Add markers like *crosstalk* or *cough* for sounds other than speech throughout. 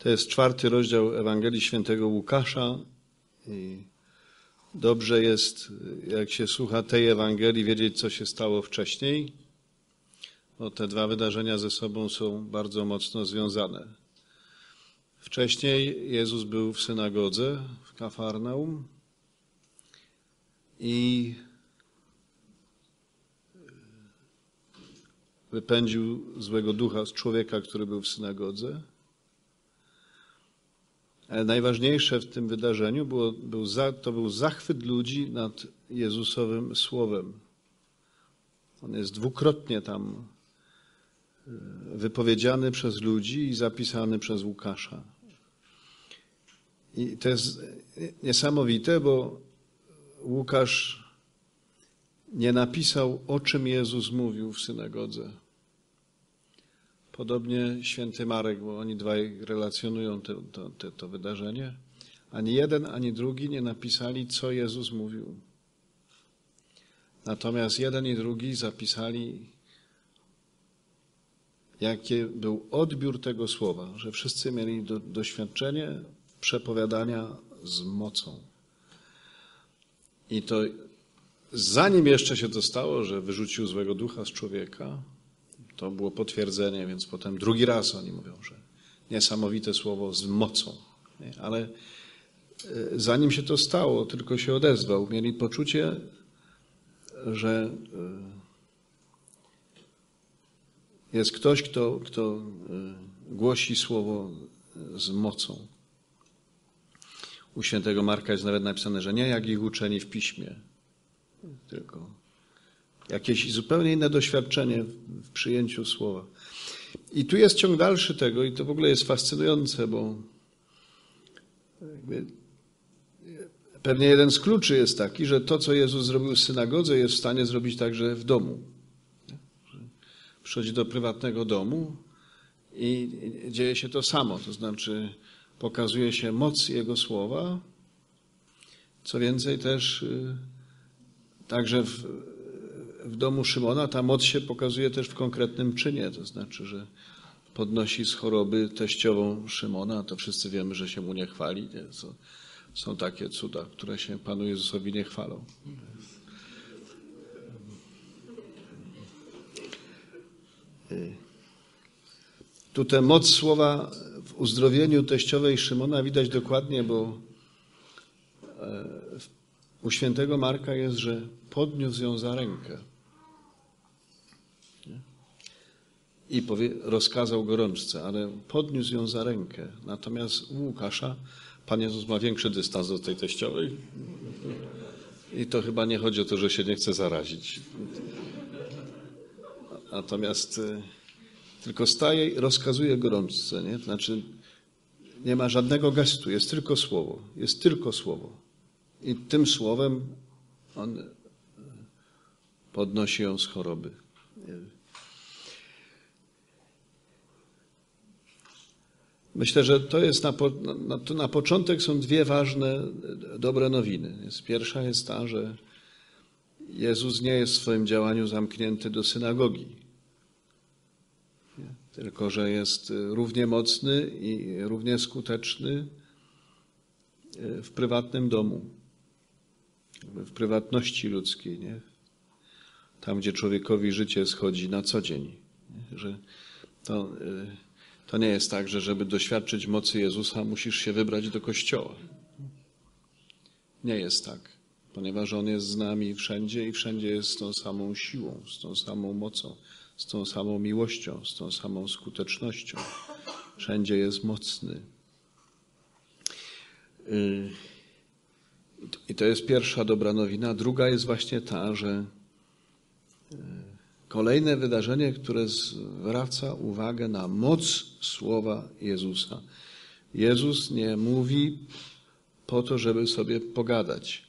To jest czwarty rozdział Ewangelii Świętego Łukasza. I dobrze jest, jak się słucha tej Ewangelii, wiedzieć, co się stało wcześniej, bo te dwa wydarzenia ze sobą są bardzo mocno związane. Wcześniej Jezus był w synagodze w Kafarnaum i wypędził złego ducha z człowieka, który był w synagodze. Ale najważniejsze w tym wydarzeniu było, był za, to był zachwyt ludzi nad Jezusowym Słowem. On jest dwukrotnie tam e, wypowiedziany przez ludzi i zapisany przez Łukasza. I to jest niesamowite, bo Łukasz nie napisał, o czym Jezus mówił w synagodze. Podobnie święty Marek, bo oni dwaj relacjonują to, to, to, to wydarzenie. Ani jeden, ani drugi nie napisali, co Jezus mówił. Natomiast jeden i drugi zapisali, jaki był odbiór tego słowa, że wszyscy mieli do, doświadczenie przepowiadania z mocą. I to zanim jeszcze się to stało, że wyrzucił złego ducha z człowieka, to było potwierdzenie, więc potem drugi raz oni mówią, że niesamowite słowo z mocą. Ale e, zanim się to stało, tylko się odezwał, mieli poczucie, że e, jest ktoś, kto, kto e, głosi słowo z mocą. U świętego Marka jest nawet napisane, że nie jak ich uczeni w piśmie, tylko jakieś zupełnie inne doświadczenie w przyjęciu słowa. I tu jest ciąg dalszy tego, i to w ogóle jest fascynujące, bo pewnie jeden z kluczy jest taki, że to, co Jezus zrobił w synagodze, jest w stanie zrobić także w domu. Przychodzi do prywatnego domu i dzieje się to samo, to znaczy pokazuje się moc Jego słowa. Co więcej, też y, także w, w domu Szymona ta moc się pokazuje też w konkretnym czynie, to znaczy, że podnosi z choroby teściową Szymona, to wszyscy wiemy, że się mu nie chwali. Nie? Są takie cuda, które się Panu Jezusowi nie chwalą. Tu tę moc słowa w uzdrowieniu teściowej Szymona widać dokładnie, bo e, u świętego Marka jest, że podniósł ją za rękę. I powie, rozkazał gorączce, ale podniósł ją za rękę. Natomiast u Łukasza Pan Jezus ma większy dystans do tej teściowej i to chyba nie chodzi o to, że się nie chce zarazić. Natomiast y, tylko staje i rozkazuje gorączce, nie? Znaczy nie ma żadnego gestu, jest tylko słowo, jest tylko słowo. I tym słowem on y, podnosi ją z choroby. Myślę, że to jest na, na, to na początek są dwie ważne, dobre nowiny. Pierwsza jest ta, że Jezus nie jest w swoim działaniu zamknięty do synagogi, tylko że jest równie mocny i równie skuteczny e, w prywatnym domu, w prywatności ludzkiej, nie? tam gdzie człowiekowi życie schodzi na co dzień. Nie? Że to, e, to nie jest tak, że żeby doświadczyć mocy Jezusa, musisz się wybrać do kościoła. Nie jest tak, ponieważ On jest z nami wszędzie i wszędzie jest z tą samą siłą, z tą samą mocą, z tą samą miłością, z tą samą skutecznością. Wszędzie jest mocny. Y, I to jest pierwsza dobra nowina. Druga jest właśnie ta, że y, Kolejne wydarzenie, które zwraca uwagę na moc słowa Jezusa. Jezus nie mówi po to, żeby sobie pogadać.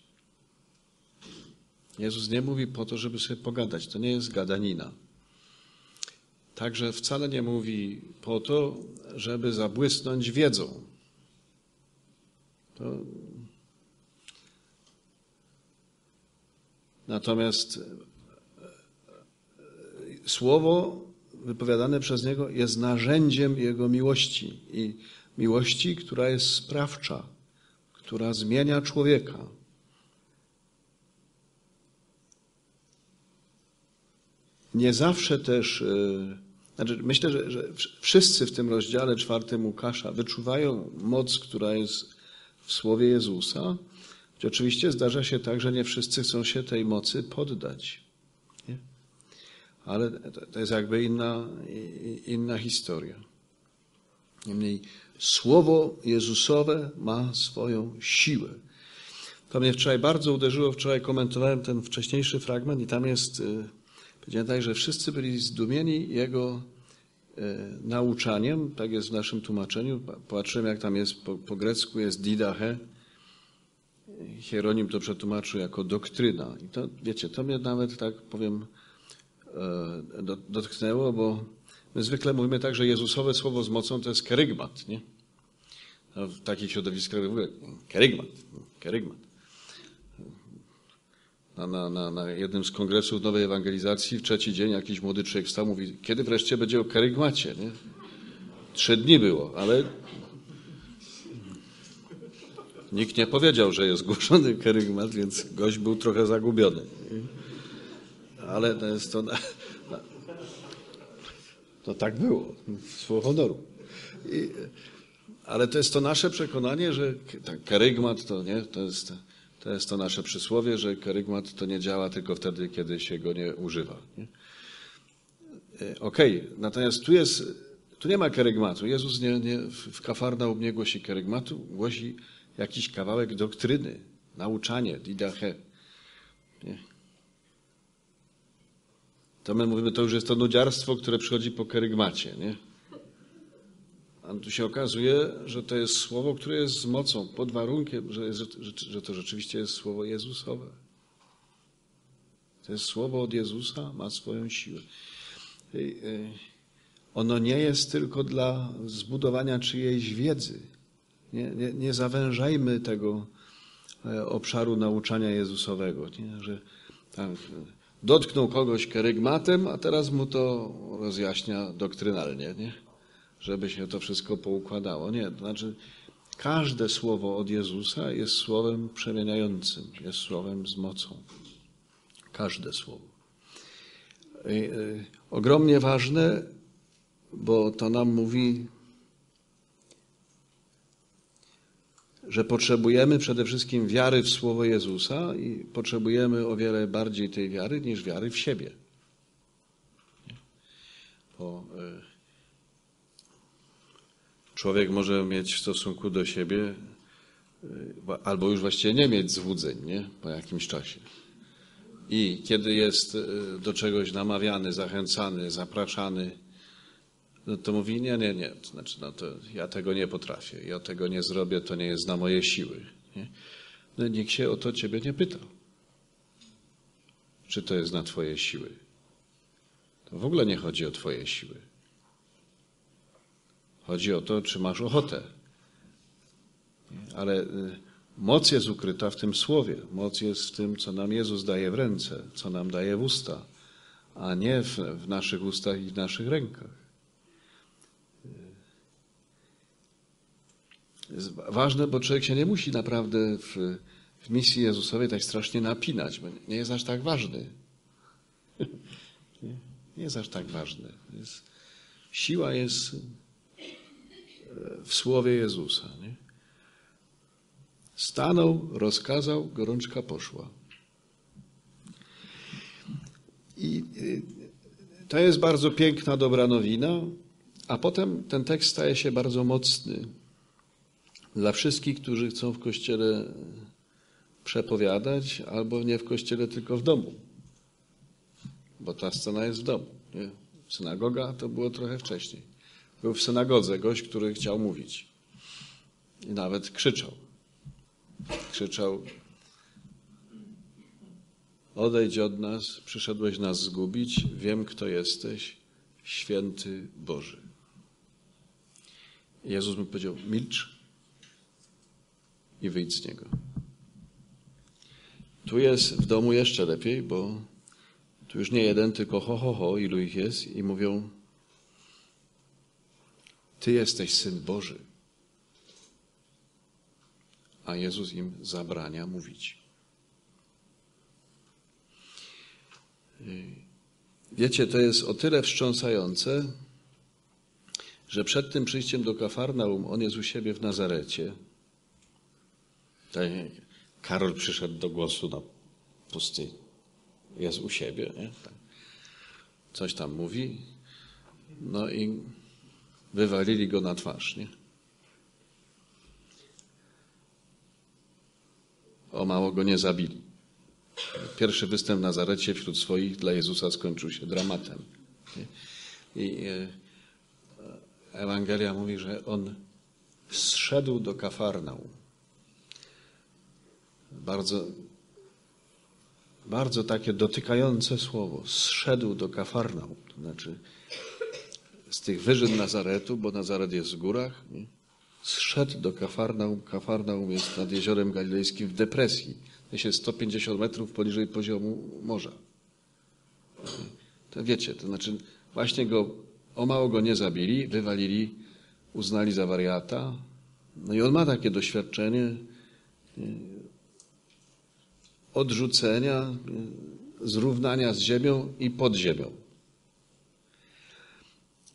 Jezus nie mówi po to, żeby sobie pogadać. To nie jest gadanina. Także wcale nie mówi po to, żeby zabłysnąć wiedzą. To... Natomiast Słowo wypowiadane przez Niego jest narzędziem Jego miłości i miłości, która jest sprawcza, która zmienia człowieka. Nie zawsze też, e, znaczy myślę, że, że wszyscy w tym rozdziale czwartym Łukasza wyczuwają moc, która jest w słowie Jezusa, choć oczywiście zdarza się tak, że nie wszyscy chcą się tej mocy poddać. Ale to jest jakby inna, inna historia. Niemniej Słowo Jezusowe ma swoją siłę. To mnie wczoraj bardzo uderzyło. Wczoraj komentowałem ten wcześniejszy fragment i tam jest, e, powiedziałem tak, że wszyscy byli zdumieni Jego e, nauczaniem. Tak jest w naszym tłumaczeniu. Patrzyłem, jak tam jest po, po grecku, jest didache. Hieronim to przetłumaczył jako doktryna. I to, wiecie, to mnie nawet, tak powiem, dotknęło, bo My zwykle mówimy tak, że Jezusowe słowo z mocą to jest kerygmat, nie? W takich środowiskach w kerygmat, kerygmat. Na, na, na, na, jednym z kongresów Nowej Ewangelizacji w trzeci dzień jakiś młody człowiek wstał mówi, kiedy wreszcie będzie o kerygmacie, nie? Trzy dni było, ale nikt nie powiedział, że jest zgłoszony kerygmat, więc gość był trochę zagubiony. Ale to jest to... To tak było, słowo honoru. I, ale to jest to nasze przekonanie, że tak, karygmat to nie, to jest, to jest to nasze przysłowie, że karygmat to nie działa tylko wtedy, kiedy się go nie używa. Nie? E, okej, okay. natomiast tu jest, tu nie ma karygmatu. Jezus nie, nie, w Kafarnaum nie głosi karygmatu, głosi jakiś kawałek doktryny, nauczanie, didache. Nie? To my mówimy, to już jest to nudziarstwo, które przychodzi po kerygmacie, nie? A tu się okazuje, że to jest słowo, które jest z mocą, pod warunkiem, że, że, że to rzeczywiście jest słowo Jezusowe. To jest słowo od Jezusa, ma swoją siłę. Ono nie jest tylko dla zbudowania czyjejś wiedzy. Nie, nie, nie zawężajmy tego e, obszaru nauczania Jezusowego. Nie? Że tak, dotknął kogoś kerygmatem, a teraz mu to rozjaśnia doktrynalnie, nie? żeby się to wszystko poukładało. Nie, to znaczy każde słowo od Jezusa jest słowem przemieniającym, jest słowem z mocą. Każde słowo. Y, ogromnie ważne, bo to nam mówi że potrzebujemy przede wszystkim wiary w Słowo Jezusa i potrzebujemy o wiele bardziej tej wiary niż wiary w siebie. Bo e, człowiek może mieć w stosunku do siebie e, albo już właściwie nie mieć złudzeń nie? po jakimś czasie. I kiedy jest e, do czegoś namawiany, zachęcany, zapraszany, no to mówi, nie, nie, nie, to znaczy, no to ja tego nie potrafię, ja tego nie zrobię, to nie jest na moje siły. Nie? No nikt się o to ciebie nie pytał. Czy to jest na twoje siły? To w ogóle nie chodzi o twoje siły. Chodzi o to, czy masz ochotę. Ale y, moc jest ukryta w tym słowie. Moc jest w tym, co nam Jezus daje w ręce, co nam daje w usta, a nie w, w naszych ustach i w naszych rękach. Jest ważne, bo człowiek się nie musi naprawdę w, w misji Jezusowej tak strasznie napinać, bo nie jest aż tak ważny. *laughs* Nie, nie jest aż tak ważny. Jest, siła jest e, w słowie Jezusa. Nie? Stanął, rozkazał, gorączka poszła. I e, to jest bardzo piękna, dobra nowina, a potem ten tekst staje się bardzo mocny dla wszystkich, którzy chcą w kościele przepowiadać, albo nie w kościele, tylko w domu. Bo ta scena jest w domu. Nie? Synagoga to było trochę wcześniej. Był w synagodze gość, który chciał mówić. I nawet krzyczał. Krzyczał: Odejdź od nas, przyszedłeś nas zgubić, wiem, kto jesteś, święty Boży. Jezus mu powiedział: Milcz i wyjdź z niego. Tu jest w domu jeszcze lepiej, bo tu już nie jeden, tylko ho, ho, ho, ilu ich jest i mówią Ty jesteś syn Boży. A Jezus im zabrania mówić. Wiecie, to jest o tyle wstrząsające, że przed tym przyjściem do Kafarnaum on jest u siebie w Nazarecie. Tak, Karol przyszedł do głosu na pustyni. Jest u siebie, nie? Tak. Coś tam mówi. No i wywalili go na twarz, nie? O mało go nie zabili. Pierwszy występ w Nazarecie wśród swoich dla Jezusa skończył się dramatem. I e, Ewangelia mówi, że on zszedł do Kafarnaum. Bardzo, bardzo takie dotykające słowo. Zszedł do Kafarnaum. To znaczy z tych wyżyn Nazaretu, bo Nazaret jest w górach, nie? zszedł do Kafarnaum. Kafarnaum jest nad Jeziorem Galilejskim w depresji. To jest 150 metrów poniżej poziomu morza. To wiecie, to znaczy właśnie go o mało go nie zabili, wywalili, uznali za wariata. No i on ma takie doświadczenie odrzucenia, zrównania z ziemią i pod ziemią.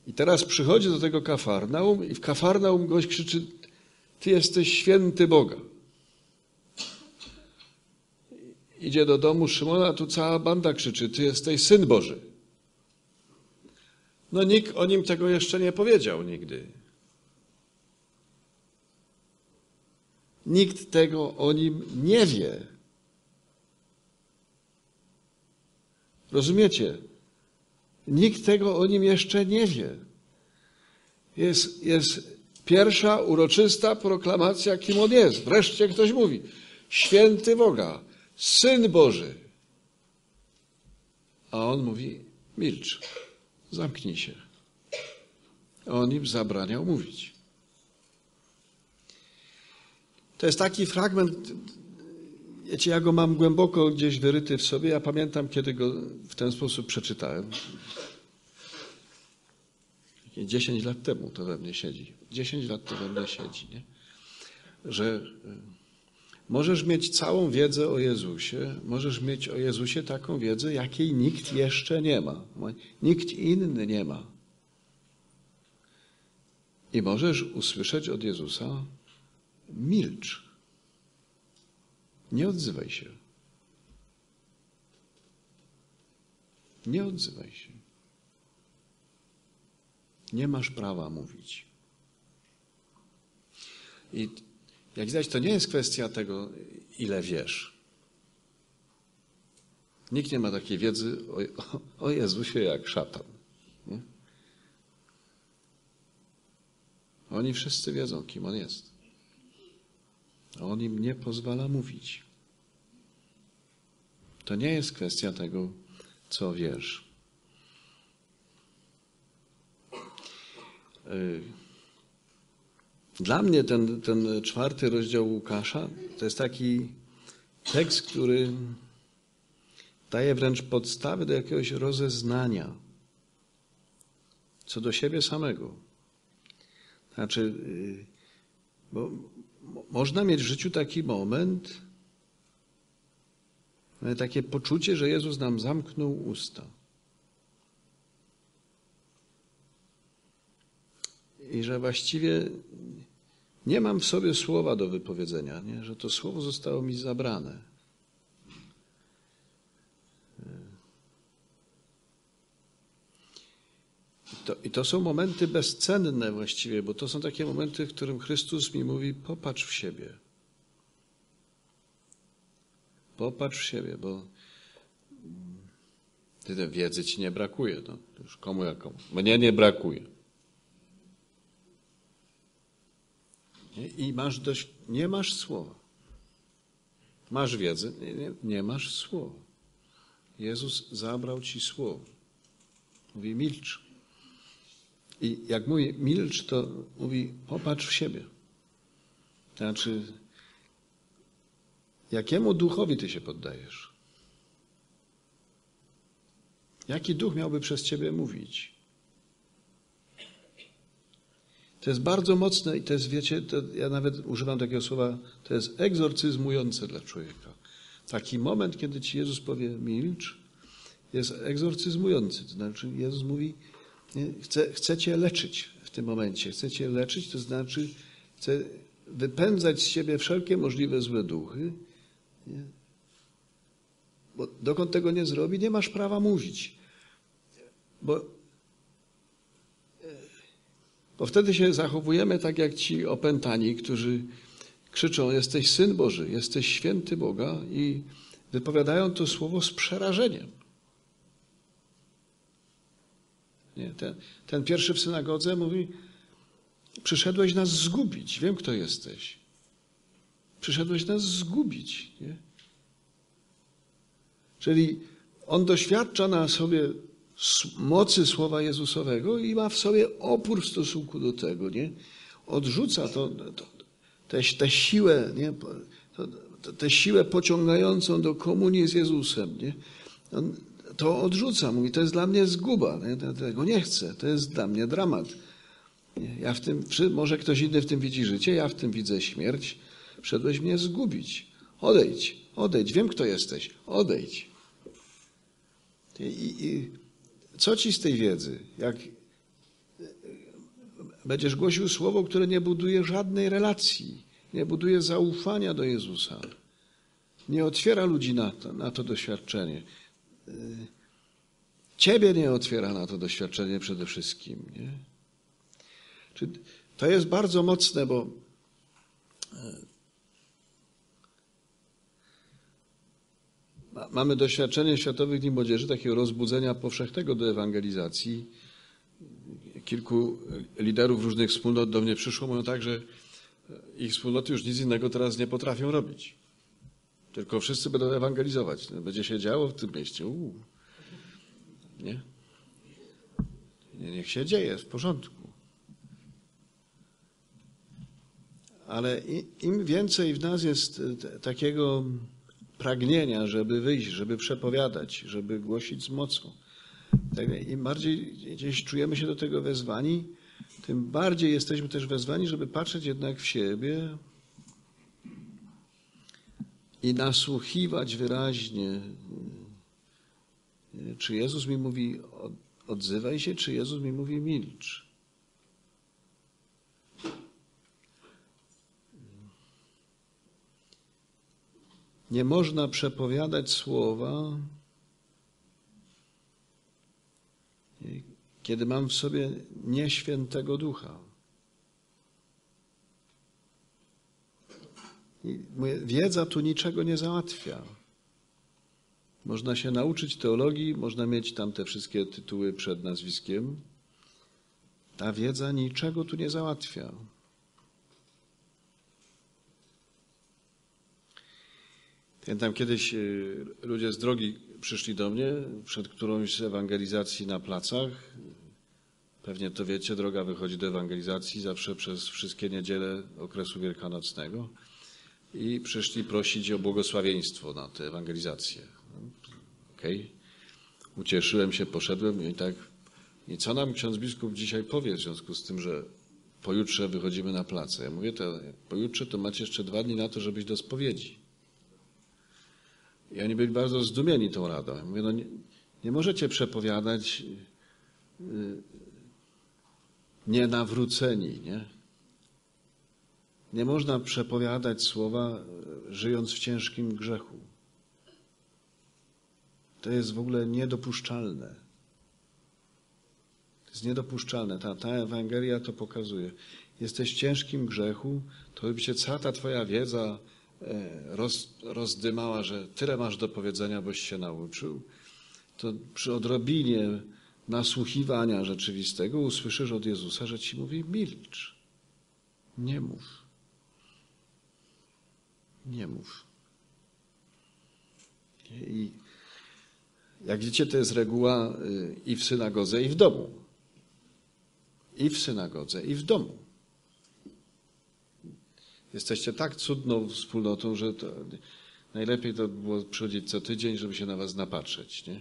I teraz przychodzi do tego Kafarnaum i w Kafarnaum gość krzyczy, ty jesteś święty Boga. Idzie do domu Szymona, tu cała banda krzyczy, ty jesteś Syn Boży. No nikt o nim tego jeszcze nie powiedział nigdy. Nikt tego o nim nie wie. Rozumiecie? Nikt tego o nim jeszcze nie wie. Jest, jest pierwsza uroczysta proklamacja, kim on jest. Wreszcie ktoś mówi: Święty Boga, Syn Boży. A on mówi: milcz. Zamknij się. On im zabraniał mówić. To jest taki fragment, wiecie, ja go mam głęboko gdzieś wyryty w sobie. Ja pamiętam, kiedy go w ten sposób przeczytałem. 10 lat temu to we mnie siedzi. 10 lat to we mnie siedzi, nie? Że Możesz mieć całą wiedzę o Jezusie, możesz mieć o Jezusie taką wiedzę, jakiej nikt jeszcze nie ma. Nikt inny nie ma. I możesz usłyszeć od Jezusa: milcz. Nie odzywaj się. Nie odzywaj się. Nie masz prawa mówić. I jak widać, to nie jest kwestia tego, ile wiesz. Nikt nie ma takiej wiedzy o, o Jezusie jak szatan. Nie? Oni wszyscy wiedzą, kim On jest. On im nie pozwala mówić. To nie jest kwestia tego, co wiesz. Yy. Dla mnie ten, ten czwarty rozdział Łukasza to jest taki tekst, który daje wręcz podstawy do jakiegoś rozeznania co do siebie samego. Znaczy, y, bo można mieć w życiu taki moment, takie poczucie, że Jezus nam zamknął usta. I że właściwie nie mam w sobie słowa do wypowiedzenia, nie? że to słowo zostało mi zabrane. To, I to są momenty bezcenne właściwie, bo to są takie momenty, w którym Chrystus mi mówi: popatrz w siebie. Popatrz w siebie, bo ty wiedzy ci nie brakuje. No, już komu jaką? Mnie nie brakuje. I masz dość, nie masz słowa. Masz wiedzę, nie, nie, nie masz słowa. Jezus zabrał ci słowo. Mówi milcz. I jak mówi milcz, to mówi popatrz w siebie. Znaczy, jakiemu duchowi ty się poddajesz? Jaki duch miałby przez ciebie mówić? To jest bardzo mocne i to jest, wiecie, to ja nawet używam takiego słowa, to jest egzorcyzmujące dla człowieka. Taki moment, kiedy ci Jezus powie milcz, jest egzorcyzmujący. To znaczy Jezus mówi, chce, chce cię leczyć w tym momencie. Chce cię leczyć, to znaczy chce wypędzać z siebie wszelkie możliwe złe duchy. Nie? Bo dokąd tego nie zrobi, nie masz prawa mówić. Bo, bo wtedy się zachowujemy tak jak ci opętani, którzy krzyczą: Jesteś syn Boży, jesteś święty Boga, i wypowiadają to słowo z przerażeniem. Nie, ten, ten pierwszy w synagodze mówi: Przyszedłeś nas zgubić. Wiem, kto jesteś. Przyszedłeś nas zgubić. Nie? Czyli on doświadcza na sobie mocy słowa Jezusowego i ma w sobie opór w stosunku do tego. Nie? Odrzuca to, to, tę siłę, nie? tę siłę pociągającą do komunii z Jezusem. Nie? On to odrzuca. Mówi, to jest dla mnie zguba. Tego nie chcę. To jest dla mnie dramat. Ja w tym, może ktoś inny w tym widzi życie, ja w tym widzę śmierć. Wszedłeś mnie zgubić. Odejdź, odejdź, wiem kto jesteś, odejdź. I, i co ci z tej wiedzy? Jak będziesz głosił słowo, które nie buduje żadnej relacji, nie buduje zaufania do Jezusa, nie otwiera ludzi na to, na to doświadczenie. Ciebie nie otwiera na to doświadczenie przede wszystkim. Nie? To jest bardzo mocne, bo mamy doświadczenie Światowych Dni Młodzieży, takiego rozbudzenia powszechnego do ewangelizacji. Kilku liderów różnych wspólnot do mnie przyszło, mówią tak, że ich wspólnoty już nic innego teraz nie potrafią robić. Tylko wszyscy będą ewangelizować. Będzie się działo w tym mieście. Uu. Nie? nie? Niech się dzieje, w porządku. Ale im więcej w nas jest takiego pragnienia, żeby wyjść, żeby przepowiadać, żeby głosić z mocą. Tak, Im bardziej gdzieś czujemy się do tego wezwani, tym bardziej jesteśmy też wezwani, żeby patrzeć jednak w siebie i nasłuchiwać wyraźnie, czy Jezus mi mówi odzywaj się, czy Jezus mi mówi milcz. Nie można przepowiadać słowa, kiedy mam w sobie nieświętego ducha. Wiedza tu niczego nie załatwia. Można się nauczyć teologii, można mieć tam te wszystkie tytuły przed nazwiskiem. Ta wiedza niczego tu nie załatwia. Pamiętam kiedyś y, ludzie z drogi przyszli do mnie przed którąś z ewangelizacji na placach. Pewnie to wiecie, droga wychodzi do ewangelizacji zawsze przez wszystkie niedziele okresu wielkanocnego. I przyszli prosić o błogosławieństwo na tę ewangelizację. Okej. Okay. Ucieszyłem się, poszedłem i tak. I co nam ksiądz biskup dzisiaj powie w związku z tym, że pojutrze wychodzimy na placę? Ja mówię, to pojutrze to macie jeszcze dwa dni na to, żeby iść do spowiedzi. I oni byli bardzo zdumieni tą radą. Ja mówię, no nie, nie możecie przepowiadać yy, nienawróceni, nie? Nie można przepowiadać słowa, żyjąc w ciężkim grzechu. To jest w ogóle niedopuszczalne. To jest niedopuszczalne. Ta, ta Ewangelia to pokazuje. Jesteś w ciężkim grzechu, to by się cała ta Twoja wiedza e, roz, rozdymała, że tyle masz do powiedzenia, boś się nauczył. To przy odrobinie nasłuchiwania rzeczywistego usłyszysz od Jezusa, że ci mówi milcz. Nie mów. Nie mów. I jak widzicie, to jest reguła y, i w synagodze, i w domu. I w synagodze, i w domu. Jesteście tak cudną wspólnotą, że to najlepiej to było przychodzić co tydzień, żeby się na was napatrzeć. Nie?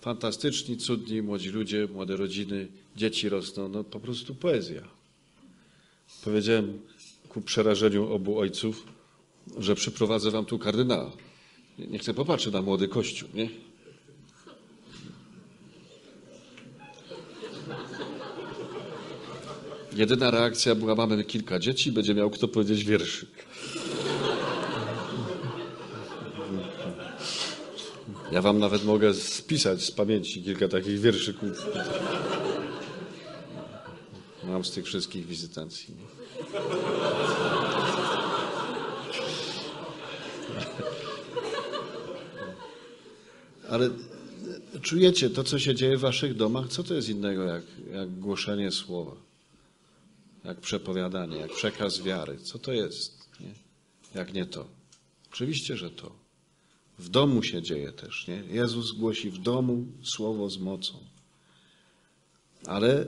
Fantastyczni, cudni, młodzi ludzie, młode rodziny, dzieci rosną, no po prostu poezja. Powiedziałem ku przerażeniu obu ojców, że przyprowadzę wam tu kardynała. Nie, nie chcę popatrzeć na młody kościół, nie? Jedyna reakcja była, mamy kilka dzieci, będzie miał kto powiedzieć wierszyk. Ja wam nawet mogę spisać z pamięci kilka takich wierszyków. Mam z tych wszystkich wizytacji. Ale czujecie to, co się dzieje w waszych domach? Co to jest innego jak, jak głoszenie słowa? Jak przepowiadanie, jak przekaz wiary? Co to jest? Nie? Jak nie to? Oczywiście, że to. W domu się dzieje też, nie? Jezus głosi w domu słowo z mocą. Ale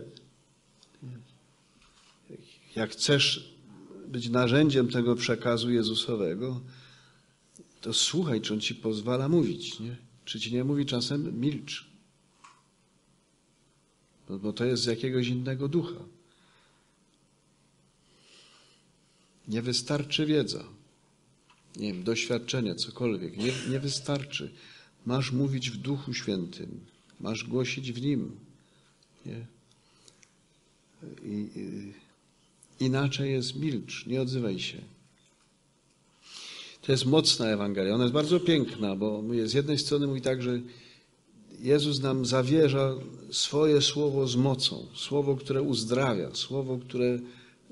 jak chcesz być narzędziem tego przekazu Jezusowego, to słuchaj, czy on ci pozwala mówić, nie? Czy ci nie mówi czasem milcz. Bo to jest z jakiegoś innego ducha. Nie wystarczy wiedza, nie wiem, doświadczenie, cokolwiek. Nie, nie wystarczy. Masz mówić w Duchu Świętym, masz głosić w Nim. Nie? I, i, inaczej jest milcz, nie odzywaj się. To jest mocna Ewangelia. Ona jest bardzo piękna, bo z jednej strony mówi tak, że Jezus nam zawierza swoje słowo z mocą, słowo, które uzdrawia, słowo, które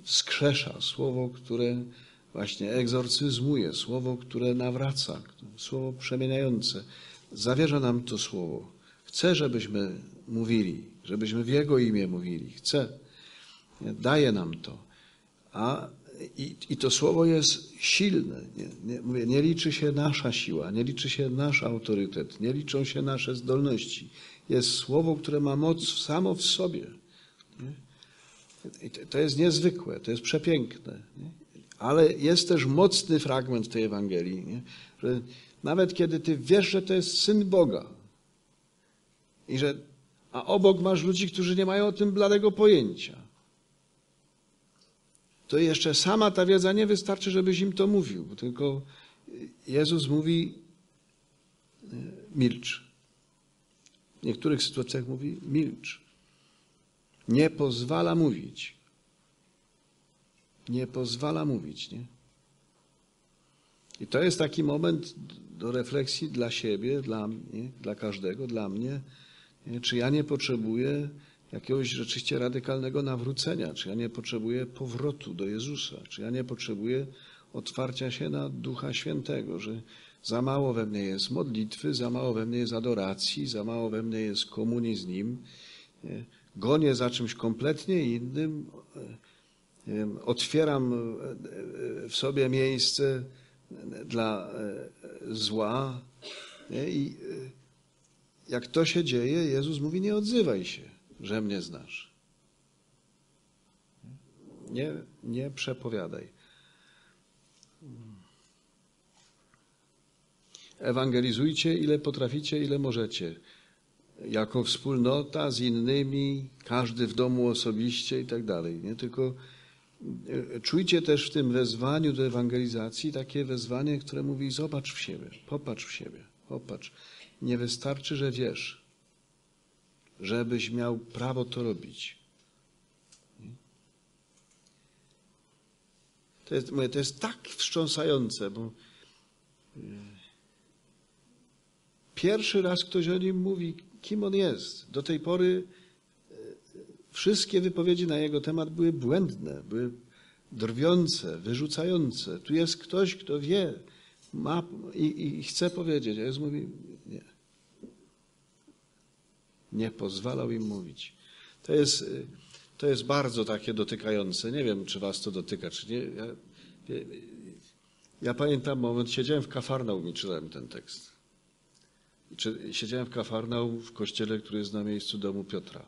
wskrzesza, słowo, które właśnie egzorcyzmuje, słowo, które nawraca, słowo przemieniające. Zawierza nam to słowo. Chce, żebyśmy mówili, żebyśmy w Jego imię mówili. Chce. Daje nam to. A i, i to słowo jest silne. Nie, nie, mówię, nie liczy się nasza siła, nie liczy się nasz autorytet, nie liczą się nasze zdolności. Jest słowo, które ma moc samo w sobie. I to jest niezwykłe, to jest przepiękne. Nie? Ale jest też mocny fragment tej Ewangelii, nie? że nawet kiedy ty wiesz, że to jest Syn Boga i że, a obok masz ludzi, którzy nie mają o tym bladego pojęcia, to jeszcze sama ta wiedza nie wystarczy, żebyś im to mówił, tylko Jezus mówi e, milcz. W niektórych sytuacjach mówi milcz. Nie pozwala mówić. Nie pozwala mówić, nie? I to jest taki moment do refleksji dla siebie, dla mnie, dla każdego, dla mnie. Nie? Czy ja nie potrzebuję jakiegoś rzeczywiście radykalnego nawrócenia, czy ja nie potrzebuję powrotu do Jezusa, czy ja nie potrzebuję otwarcia się na Ducha Świętego, że za mało we mnie jest modlitwy, za mało we mnie jest adoracji, za mało we mnie jest komunii z Nim. Nie? Gonię za czymś kompletnie innym, wiem, otwieram w sobie miejsce dla e, zła. Nie? I e, jak to się dzieje, Jezus mówi: Nie odzywaj się że mnie znasz. Nie, nie przepowiadaj. Ewangelizujcie ile potraficie, ile możecie. Jako wspólnota z innymi, każdy w domu osobiście i tak dalej. Nie tylko e, czujcie też w tym wezwaniu do ewangelizacji takie wezwanie, które mówi: zobacz w siebie, popatrz w siebie, popatrz. Nie wystarczy, że wiesz żebyś miał prawo to robić. To jest, mówię, to jest tak wstrząsające, bo e, pierwszy raz ktoś o nim mówi, kim on jest. Do tej pory e, wszystkie wypowiedzi na jego temat były błędne, były drwiące, wyrzucające. Tu jest ktoś, kto wie, ma i, i chce powiedzieć, a Jezus mówi, nie pozwalał im mówić. To jest, to jest bardzo takie dotykające. Nie wiem, czy was to dotyka, czy nie. Ja, ja pamiętam moment, siedziałem w Kafarnaum i czytałem ten tekst. Siedziałem w Kafarnaum w kościele, który jest na miejscu domu Piotra.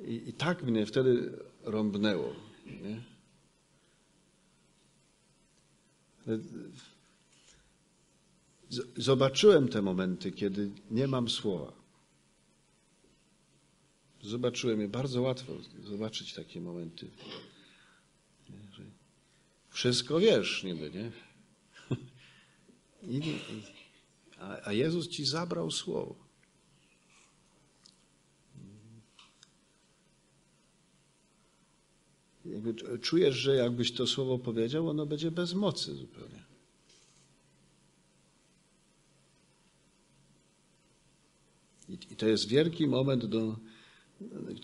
I, i tak mnie wtedy rąbnęło. Nie? Zobaczyłem te momenty, kiedy nie mam słowa. Zobaczyłem je bardzo łatwo zobaczyć takie momenty. Wszystko wiesz niby, nie? *laughs* A, Jezus ci zabrał słowo. Jakby cz- czujesz, że jakbyś to słowo powiedział, ono będzie bez mocy zupełnie. I to jest wielki moment, do,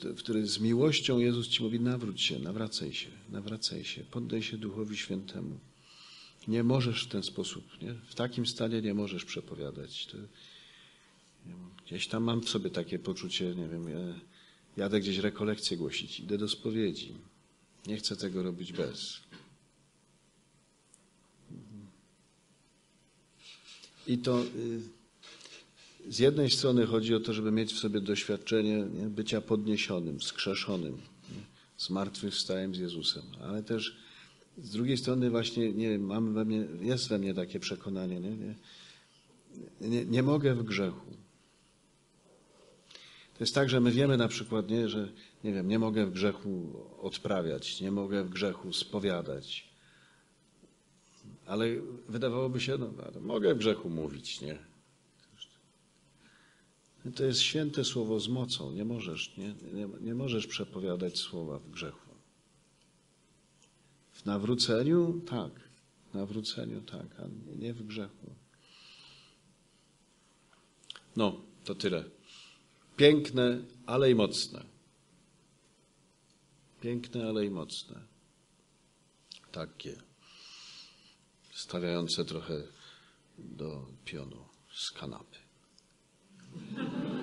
w którym z miłością Jezus ci mówi: nawróć się, nawracaj się, nawracaj się, poddaj się Duchowi Świętemu. Nie możesz w ten sposób, nie? w takim stanie nie możesz przepowiadać. To, gdzieś tam mam w sobie takie poczucie, nie wiem, ja jadę gdzieś rekolekcję głosić, idę do spowiedzi. Nie chcę tego robić bez. I to y, z jednej strony chodzi o to, żeby mieć w sobie doświadczenie nie, bycia podniesionym, skrzeszonym, nie, zmartwychwstałym z Jezusem, ale też z drugiej strony właśnie nie, mam we mnie, jest we mnie takie przekonanie, nie, nie, nie, nie mogę w grzechu. To jest tak, że my wiemy na przykład, nie, że nie wiem, nie mogę w grzechu odprawiać, nie mogę w grzechu spowiadać. Ale wydawałoby się, no, mogę w grzechu mówić, nie? To jest święte słowo z mocą. Nie możesz, nie, nie, nie możesz przepowiadać słowa w grzechu. W nawróceniu tak. W nawróceniu tak, a nie- w grzechu. No, to tyle. Piękne, ale i mocne. Piękne, ale i mocne. Takie. Stawiające trochę do pionu z kanapy. Thank you.